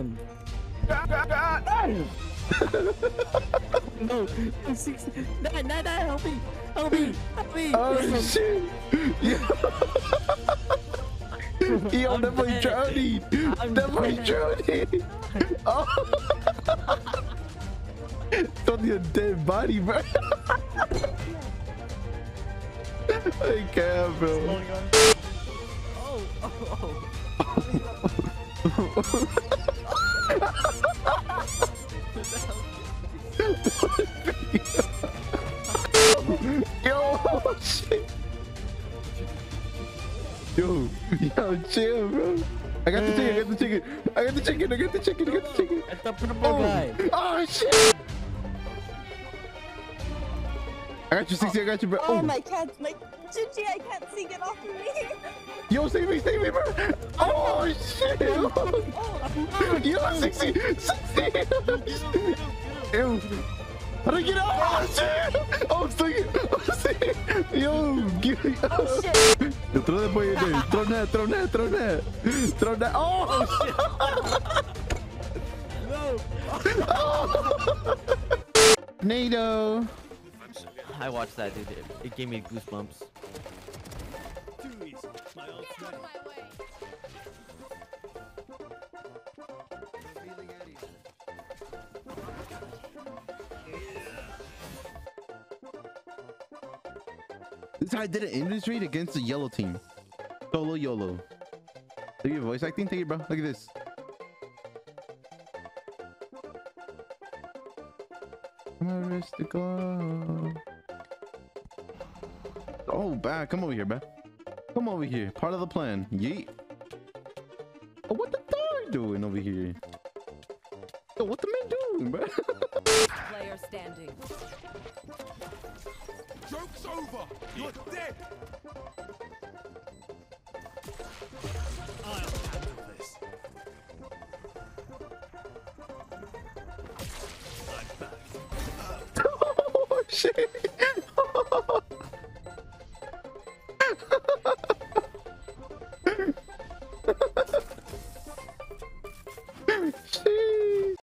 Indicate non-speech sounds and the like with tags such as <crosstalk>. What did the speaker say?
down. no, six. Dad, Dad, Dad, help me, help me, help me. Oh shit! <laughs> Yo, I'm that boy drowning! I'm That boy drowning! Oh! it's only a dead body, bro. <laughs> I can't, bro. Oh, oh, oh. <laughs> Yo, shit. Yo, yo, chill, bro. I got the chicken, I got the chicken. I got the chicken, I got the chicken, I got the chicken. At the purple oh, guy. Oh, shit. I got you, 60, I got you, bro. Oh, my cat, my Gigi, I can't see, get off of me. <laughs> Yo, save me, save me, bro. Oh, oh shit. <laughs> Yo, 60, 60. <laughs> Ew. How do I get out? Oh, shit. Oh, stuck. Oh, shit. Yo, give me Oh shit. Yo, throw that boy in there. Throw that, throw that, throw that. Throw that. Oh, No. Oh. NATO. I watched that, dude. It, it gave me goosebumps. This guy did an inventory against the yellow team. Solo YOLO. Look your voice acting. Take it, bro. Look at this. My wrist to glow. Oh, bad. Come over here, bro. Come over here. Part of the plan. Yeet. Oh, what the dog doing over here? Yo, what the man doing, bro? Player standing. Joke's over! You're dead! I'll handle this. I'm back. <laughs> oh, shit.